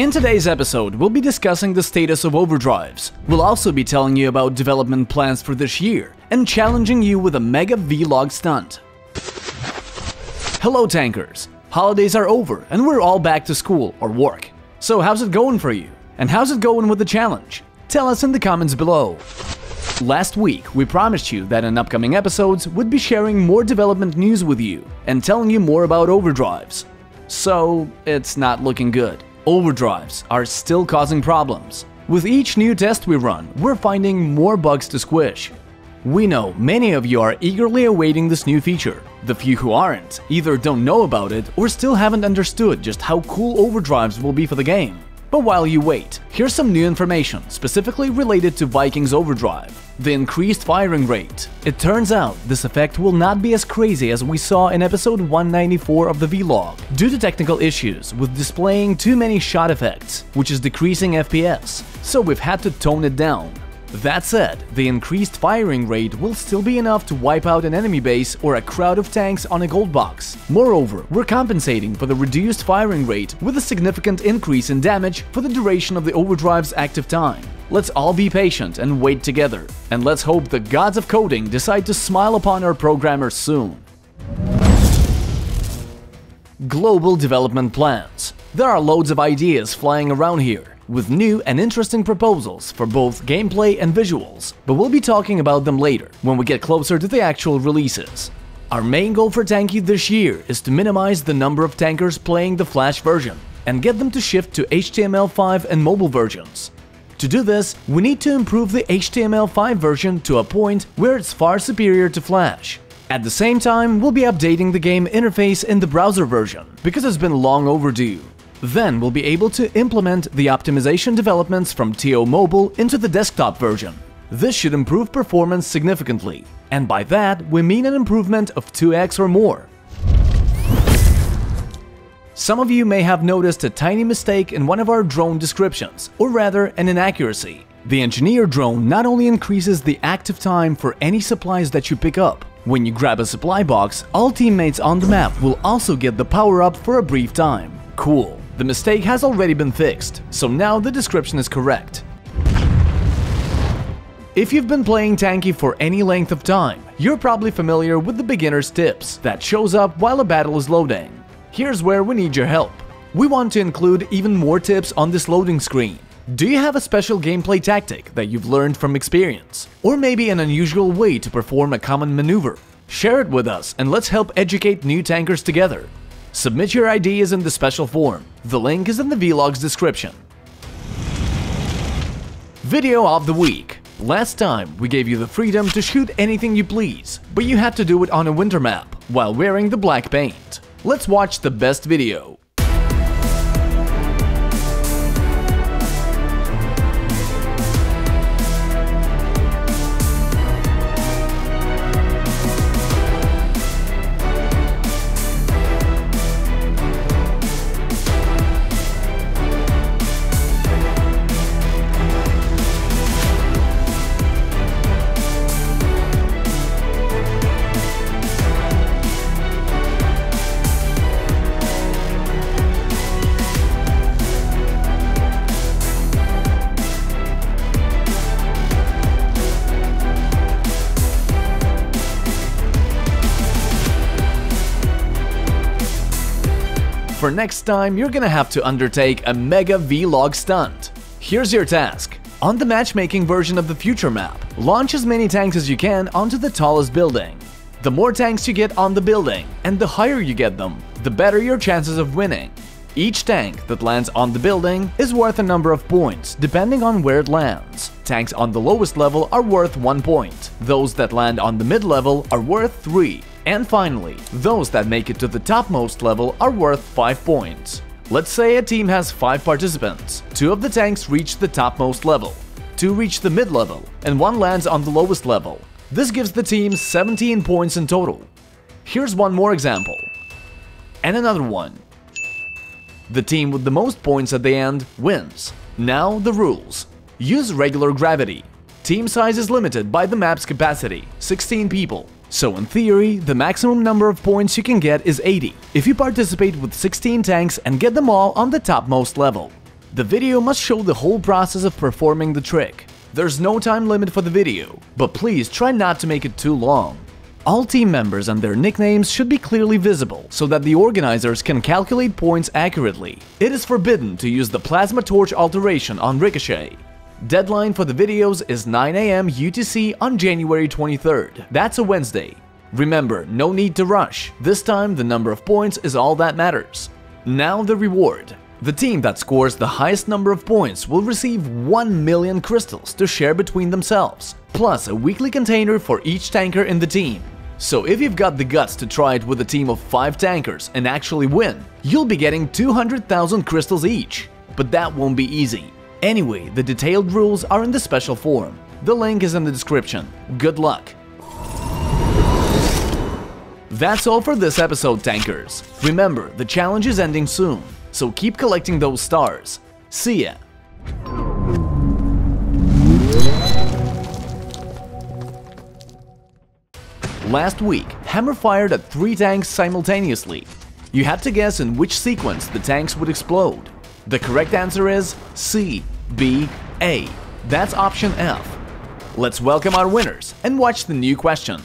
In today's episode, we'll be discussing the status of overdrives. We'll also be telling you about development plans for this year and challenging you with a mega vlog stunt. Hello tankers! Holidays are over and we're all back to school or work. So how's it going for you? And how's it going with the challenge? Tell us in the comments below. Last week, we promised you that in upcoming episodes, we'd be sharing more development news with you and telling you more about overdrives. So, it's not looking good. Overdrives are still causing problems. With each new test we run, we're finding more bugs to squish. We know many of you are eagerly awaiting this new feature. The few who aren't either don't know about it or still haven't understood just how cool overdrives will be for the game. But while you wait, here's some new information specifically related to Vikings Overdrive, the increased firing rate. It turns out this effect will not be as crazy as we saw in episode 194 of the vlog, due to technical issues with displaying too many shot effects, which is decreasing FPS, so we've had to tone it down. That said, the increased firing rate will still be enough to wipe out an enemy base or a crowd of tanks on a gold box. Moreover, we're compensating for the reduced firing rate with a significant increase in damage for the duration of the overdrive's active time. Let's all be patient and wait together, and let's hope the gods of coding decide to smile upon our programmers soon. Global development plans. There are loads of ideas flying around here, with new and interesting proposals for both gameplay and visuals, but we'll be talking about them later, when we get closer to the actual releases. Our main goal for Tanki this year is to minimize the number of tankers playing the Flash version, and get them to shift to HTML5 and mobile versions. To do this, we need to improve the HTML5 version to a point where it's far superior to Flash. At the same time, we'll be updating the game interface in the browser version, because it's been long overdue. Then we'll be able to implement the optimization developments from TO Mobile into the desktop version. This should improve performance significantly, and by that we mean an improvement of 2x or more. Some of you may have noticed a tiny mistake in one of our drone descriptions, or rather an inaccuracy. The engineer drone not only increases the active time for any supplies that you pick up, when you grab a supply box, all teammates on the map will also get the power-up for a brief time. Cool. The mistake has already been fixed, so now the description is correct. If you've been playing Tanki for any length of time, you're probably familiar with the beginner's tips that shows up while a battle is loading. Here's where we need your help. We want to include even more tips on this loading screen. Do you have a special gameplay tactic that you've learned from experience? Or maybe an unusual way to perform a common maneuver? Share it with us and let's help educate new tankers together. Submit your ideas in the special form. The link is in the vlog's description. Video of the week. Last time, we gave you the freedom to shoot anything you please, but you had to do it on a winter map, while wearing the black paint. Let's watch the best video. For next time, you're gonna have to undertake a mega vlog stunt. Here's your task. On the matchmaking version of the future map, launch as many tanks as you can onto the tallest building. The more tanks you get on the building, and the higher you get them, the better your chances of winning. Each tank that lands on the building is worth a number of points, depending on where it lands. Tanks on the lowest level are worth 1 point, those that land on the mid-level are worth 3, and finally, those that make it to the topmost level are worth 5 points. Let's say a team has 5 participants, 2 of the tanks reach the topmost level, 2 reach the mid-level, and 1 lands on the lowest level. This gives the team 17 points in total. Here's one more example. And another one. The team with the most points at the end wins. Now the rules. Use regular gravity. Team size is limited by the map's capacity, 16 people. So in theory, the maximum number of points you can get is 80, if you participate with 16 tanks and get them all on the topmost level. The video must show the whole process of performing the trick. There's no time limit for the video, but please try not to make it too long. All team members and their nicknames should be clearly visible so that the organizers can calculate points accurately. It is forbidden to use the plasma torch alteration on Ricochet. Deadline for the videos is 9am UTC on January 23rd. That's a Wednesday. Remember, no need to rush. This time the number of points is all that matters. Now the reward. The team that scores the highest number of points will receive 1 million crystals to share between themselves, plus a weekly container for each tanker in the team. So if you've got the guts to try it with a team of 5 tankers and actually win, you'll be getting 200,000 crystals each. But that won't be easy. Anyway, the detailed rules are in the special form. The link is in the description. Good luck! That's all for this episode, tankers. Remember, the challenge is ending soon, so keep collecting those stars. See ya! Last week, Hammer fired at three tanks simultaneously. You had to guess in which sequence the tanks would explode. The correct answer is C, B, A. That's option F. Let's welcome our winners and watch the new question.